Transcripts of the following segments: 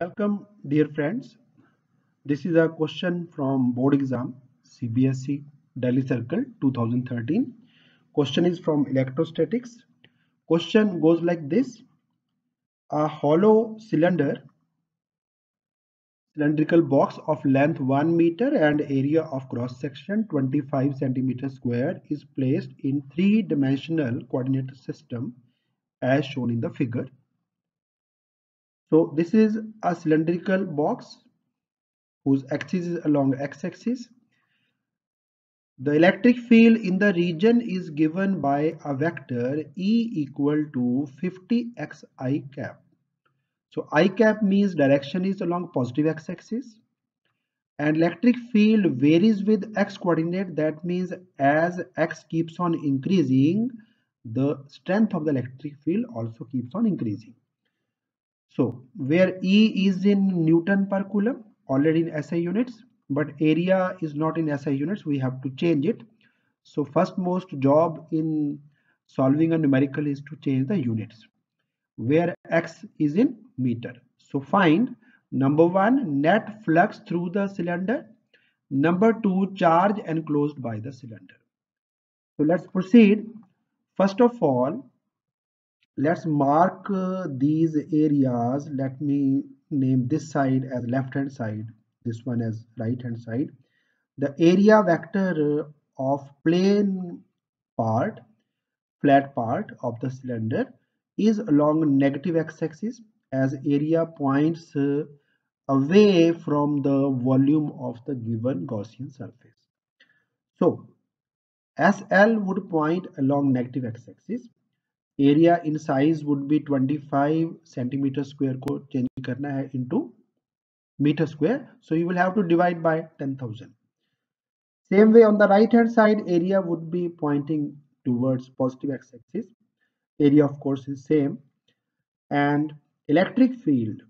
Welcome dear friends. This is a question from board exam CBSE Delhi Circle 2013. Question is from electrostatics. Question goes like this. A hollow cylinder cylindrical box of length 1 meter and area of cross section 25 centimeter square is placed in three dimensional coordinate system as shown in the figure so this is a cylindrical box whose axis is along x-axis. The electric field in the region is given by a vector E equal to 50x i cap. So i cap means direction is along positive x-axis and electric field varies with x coordinate that means as x keeps on increasing the strength of the electric field also keeps on increasing. So where E is in Newton per Coulomb already in SI units but area is not in SI units we have to change it. So first most job in solving a numerical is to change the units where X is in meter. So find number one net flux through the cylinder number two charge enclosed by the cylinder. So let's proceed. First of all let's mark uh, these areas. Let me name this side as left hand side this one as right hand side. The area vector uh, of plane part flat part of the cylinder is along negative x-axis as area points uh, away from the volume of the given Gaussian surface. So SL would point along negative x-axis area in size would be 25 centimetre square को change करना है into metre square so you will have to divide by 10000 same way on the right hand side area would be pointing towards positive x axis area of course is same and electric field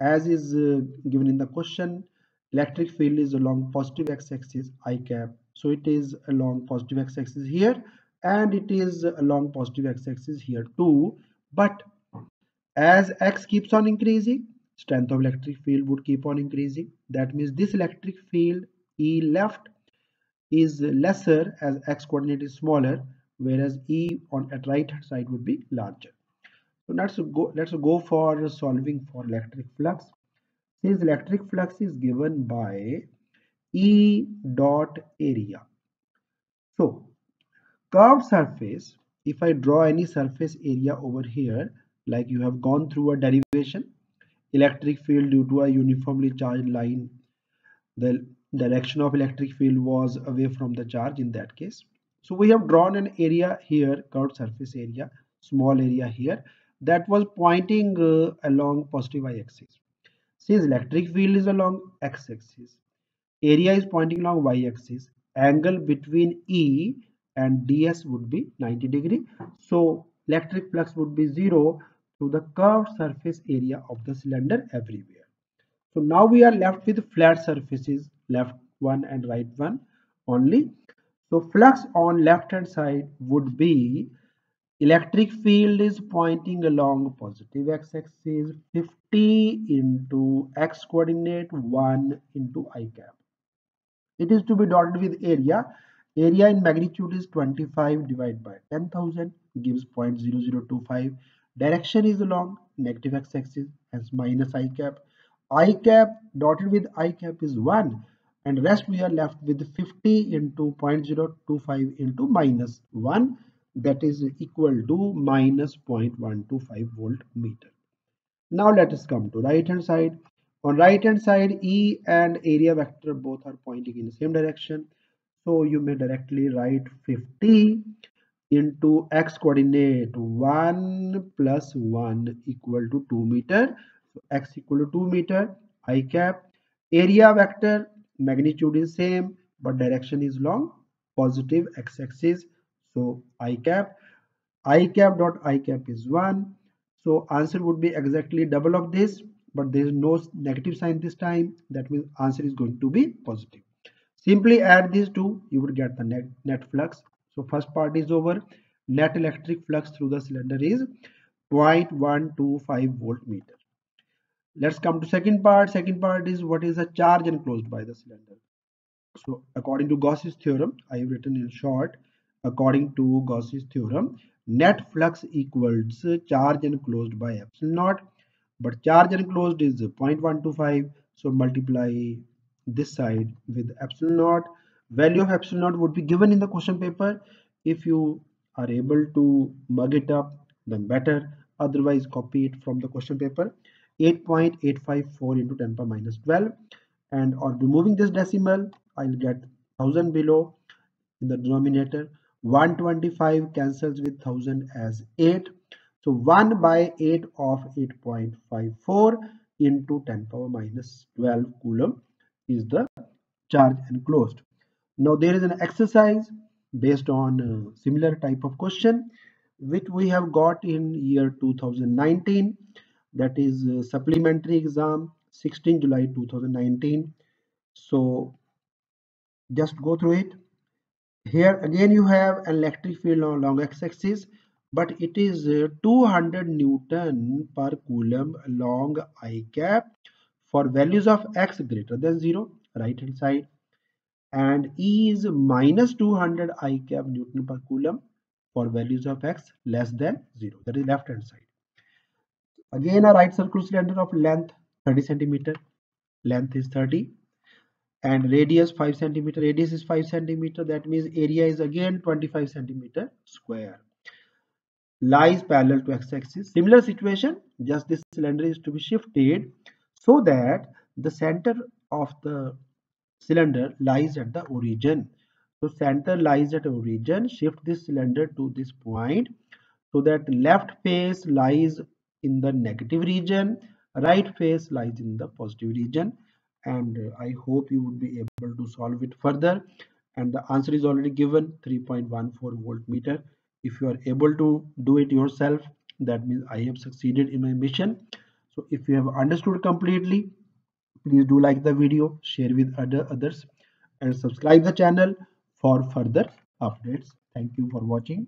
as is uh, given in the question electric field is along positive x axis i cap so it is along positive x axis here and it is along positive x-axis here too. But as x keeps on increasing strength of electric field would keep on increasing. That means this electric field e left is lesser as x coordinate is smaller whereas e on at right hand side would be larger. So let's go let's go for solving for electric flux. Since electric flux is given by e dot area. So curved surface if I draw any surface area over here like you have gone through a derivation electric field due to a uniformly charged line the direction of electric field was away from the charge in that case. So we have drawn an area here curved surface area small area here that was pointing uh, along positive y-axis. Since electric field is along x-axis area is pointing along y-axis angle between E and ds would be 90 degree. So electric flux would be zero through the curved surface area of the cylinder everywhere. So now we are left with flat surfaces left one and right one only. So flux on left hand side would be electric field is pointing along positive x-axis 50 into x coordinate 1 into i cap. It is to be dotted with area Area in magnitude is 25 divided by 10,000 gives 0.0025. Direction is along negative x-axis hence minus i cap. i cap dotted with i cap is 1 and rest we are left with 50 into 0.025 into minus 1 that is equal to minus 0.125 volt meter. Now let us come to right hand side. On right hand side E and area vector both are pointing in the same direction so you may directly write 50 into x coordinate 1 plus 1 equal to 2 meter. So x equal to 2 meter i cap. Area vector magnitude is same but direction is long positive x-axis. So i cap. i cap dot i cap is 1. So answer would be exactly double of this but there is no negative sign this time. That means answer is going to be positive. Simply add these two, you would get the net, net flux. So first part is over. Net electric flux through the cylinder is 0.125 volt meter. let's come to second part second part is what is the charge enclosed by the cylinder so according to Gauss's theorem I have written in short according to Gauss's theorem net flux equals charge enclosed by epsilon naught but charge enclosed is 0.125 so multiply this side with epsilon naught value of epsilon naught would be given in the question paper. If you are able to mug it up then better. Otherwise copy it from the question paper. 8.854 into 10 power minus 12 and on removing this decimal I'll get 1000 below in the denominator. 125 cancels with 1000 as 8 so 1 by 8 of 8.54 into 10 power minus 12 coulomb is the charge enclosed now there is an exercise based on a similar type of question which we have got in year 2019 that is supplementary exam 16 July 2019 so just go through it. Here again you have an electric field along x-axis but it is uh, 200 newton per coulomb along i cap for values of x greater than 0 right hand side and E is minus 200 I cap Newton per coulomb for values of x less than 0 that is left hand side. Again a right circular cylinder of length 30 centimeter length is 30 and radius 5 centimeter radius is 5 centimeter that means area is again 25 centimeter square lies parallel to x-axis similar situation just this cylinder is to be shifted so that the center of the cylinder lies at the origin. So center lies at origin. Shift this cylinder to this point so that left face lies in the negative region, right face lies in the positive region. And uh, I hope you would be able to solve it further. And the answer is already given 3.14 voltmeter. If you are able to do it yourself, that means I have succeeded in my mission. So if you have understood completely, please do like the video share with other others and subscribe the channel for further updates. Thank you for watching